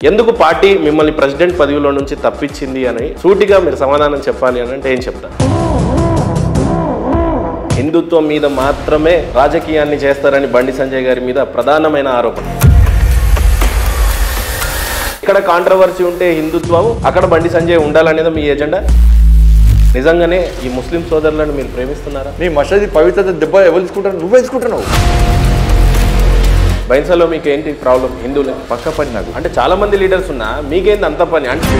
ఎందుకు పార్టీ మిమ్మల్ని ప్రెసిడెంట్ పదవిలో నుంచి తప్పించింది అని సూటిగా మీరు సమాధానం చెప్పాలి అని అంటే ఏం చెప్తారు హిందుత్వం మీద మాత్రమే రాజకీయాన్ని చేస్తారని బండి సంజయ్ గారి మీద ప్రధానమైన ఆరోపణ. ఇక్కడ కాంట్రవర్సీ ఉంటే హిందుత్వం అక్కడ బండి సంజయ్ ఉండాలనేది మీ ఎజెండా నిజంగానే ఈ ముస్లిం సోదరులను మీరు ప్రేమిస్తున్నారా? మీ మసీది పవిత్రత దెబ్బ ఎవరు తీసుకుంటారు? నువ్వే తీసుకుంటున్నావు. బైన్సాలో మీకు ఏంటి ప్రాబ్లం? హిందువులే పక్క పని నాకు. అంటే చాలా మంది లీడర్స్ ఉన్నా మీకేంది అంత పని? అంటే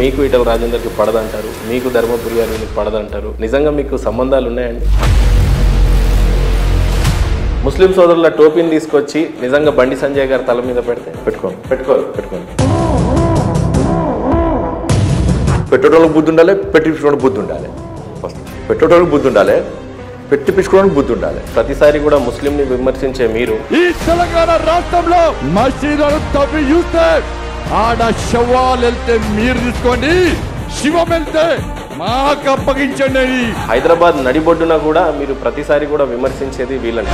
మీకు ఇటల రాజేందర్కి పడదంటారు మీకు ధర్మపురి గారికి పడదంటారు. నిజంగా మీకు సంబంధాలు ఉన్నాయండి? ముస్లిం సోదరుల టోపీని తీసుకొచ్చి నిజంగా బండి సంజయ్ గారి తల మీద పెడితే? పెట్టుకోను. పెట్టుకోరు పెట్టుకోను. పెట్టేటోళ్ళకి బుద్ధి ఉండాలి పెట్టించుకోవడానికి బుద్ధి ఉండాలి. ఫస్ట్ పెట్టేటోళ్ళకి బుద్ధి ఉండాలి. పెట్టిపించుకోవడానికి బుద్ధి ఉండాలి. ప్రతిసారి కూడా ముస్లింని విమర్శించే మీరు ఈ తెలంగాణ రాష్ట్రంలో మసీదులను తవ్వి చూస్తే ఆడ శవాలు వెళ్తే మీరు తీసుకోండి శివం వెళ్తే మాకు అప్పగించండి హైదరాబాద్ నడిబొడ్డున కూడా మీరు ప్రతిసారి కూడా విమర్శించేది వీళ్ళని.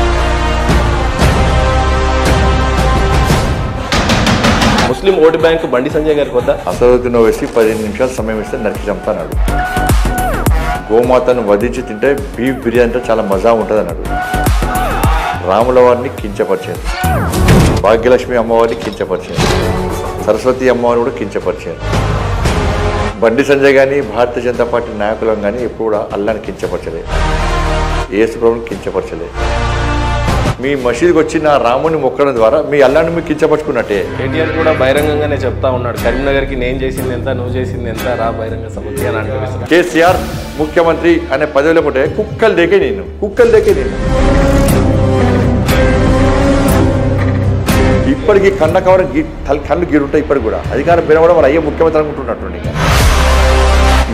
ముస్లిం ఓటు బ్యాంకు బండి సంజయ్ గారికి వద్దా అసదుద్దీన్ వేసి పదిహేను నిమిషాలు సమయం ఇస్తే నరికి చంపుతాడు. గోమాతను వధించి తింటే బీఫ్ బిర్యానీ అంటే చాలా మజా ఉంటుంది అన్నాడు రాముల వారిని కించపరిచారు. భాగ్యలక్ష్మి అమ్మవారిని కించపరిచారు. సరస్వతి అమ్మవారిని కూడా కించపరిచారు. బండి సంజయ్ కానీ భారతీయ జనతా పార్టీ నాయకులను కానీ ఎప్పుడు కూడా అల్లాని కించపరచలేదు. ఏసు ప్రభుని కించపరచలేదు. మీ మసీదుకి వచ్చి నా రాముని మొక్కడం ద్వారా మీ అల్లాన్ని మీకు కించపరుచుకున్నట్టే. కేటీఆర్ కూడా బహిరంగంగానే చెప్తా ఉన్నాడు కరీంనగర్కి నేను చేసింది ఎంత నువ్వు చేసింది ఎంత రా బహిరంగ సమితి అని అంటున్నాడు కేసీఆర్ ముఖ్యమంత్రి అనే పదవిలో ఉంటే కుక్కలు దేకే నేను కుక్కలు దేకే నేను ఇప్పటికీ కన్న కవరం కళ్ళు గిరుంటాయి ఇప్పటికి కూడా. అధికారం పేరు కూడా వాళ్ళు అయ్యే ముఖ్యమంత్రి అనుకుంటున్నట్టు ఇక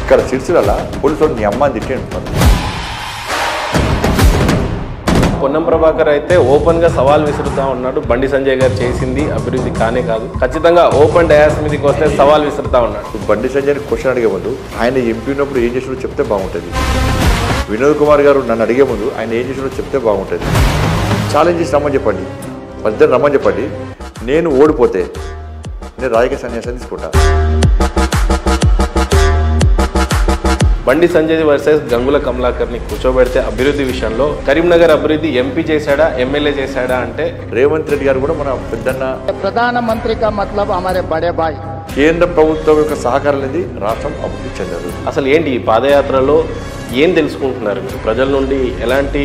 ఇక్కడ సిరిసిల్ల పోలీసులు నీ అమ్మ తిట్టి అంటున్నారు పొన్నం ప్రభాకర్ అయితే ఓపెన్గా సవాల్ విసురుతా ఉన్నాడు. బండి సంజయ్ గారు చేసింది అభివృద్ధి కానే కాదు. ఖచ్చితంగా ఓపెన్ డయాస్ మీదకి వస్తే సవాల్ విసురుతా ఉన్నాడు. బండి సంజయ్ క్వశ్చన్ అడిగే ముందు ఆయన ఎంపీ ఉన్నప్పుడు ఏం చేసినో చెప్తే బాగుంటుంది. వినోద్ కుమార్ గారు నన్ను అడిగే ముందు ఆయన ఏం చేసినో చెప్తే బాగుంటుంది. ఛాలెంజెస్ రమ్మని చెప్పండి. మధ్య రమ్మని చెప్పండి. నేను ఓడిపోతే నేను రాజకీయ సన్యాసం తీసుకుంటాను బండి సంజయ్ వర్సెస్ గంగుల కమలాకర్ని కూర్చోబెడితే అభివృద్ధి విషయంలో కరీంనగర్ అభివృద్ధి ఎంపీ చేశాడా ఎమ్మెల్యే చేశాడా అంటే రేవంత్ రెడ్డి గారు కూడా మన పెద్దన్న ప్రధానమంత్రిగా మతలబ్ అమరే బడే బాయ్ కేంద్ర ప్రభుత్వం యొక్క సహకారం అనేది రాష్ట్రం అభివృద్ధి చెందదు. అసలు ఏంటి ఈ పాదయాత్రలో ఏం తెలుసుకుంటున్నారు మీరు? ప్రజల నుండి ఎలాంటి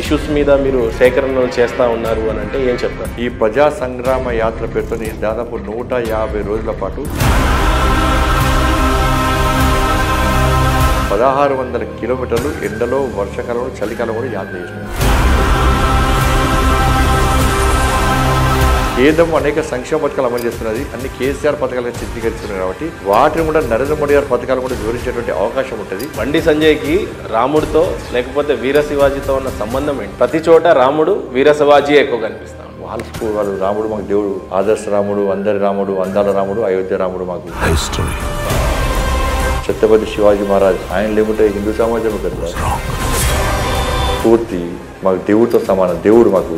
ఇష్యూస్ మీద మీరు సేకరణ చేస్తూ ఉన్నారు అని అంటే ఏం చెప్తారు? ఈ ప్రజా సంగ్రామ యాత్ర పేరుతో దాదాపు నూట యాభై రోజుల పాటు పదహారు వందల కిలోమీటర్లు ఎండలో వర్షాకాలంలో చలికాలం కూడా యాత్ర చేసినాను కేంద్రం అనేక సంక్షేమ పథకాలు అమలు చేస్తున్నది. అన్ని కేసీఆర్ పథకాలుగా చిత్రీకరిస్తున్నారు కాబట్టి వాటిని కూడా నరేంద్ర మోడీ గారి పథకాలు కూడా వివరించేటువంటి అవకాశం ఉంటుంది. బండి సంజయ్కి రాముడితో లేకపోతే వీర శివాజీతో ఉన్న సంబంధం ఏంటి? ప్రతి చోట రాముడు వీర శివాజీ ఎక్కువ కనిపిస్తాం. వాళ్ళ స్కూల్ వాళ్ళు రాముడు మాకు దేవుడు ఆదర్శ రాముడు అందరి రాముడు అందాల రాముడు అయోధ్య రాముడు మాకు. ఛత్రపతి శివాజీ మహారాజ్ ఆయన లేకుంటే హిందూ సమాజం కదా పూర్తి మాకు దేవుడితో సమానం దేవుడు మాకు